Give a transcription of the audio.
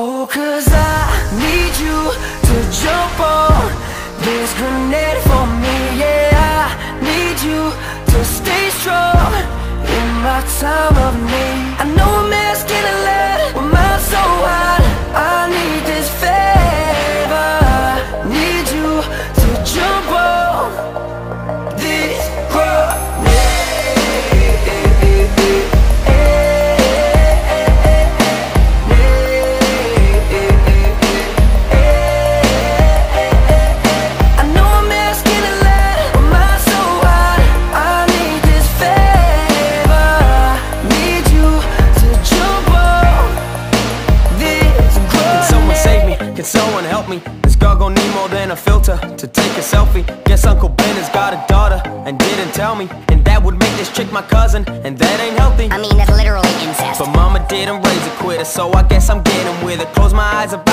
Oh, cause I need you to jump on this grenade for me, yeah. I need you to stay strong in my time of need. I know Can someone help me? This girl gon' need more than a filter to take a selfie. Guess Uncle Ben has got a daughter and didn't tell me. And that would make this chick my cousin, and that ain't healthy. I mean, that's literally incest. But mama didn't raise a quitter, so I guess I'm getting with it. Close my eyes about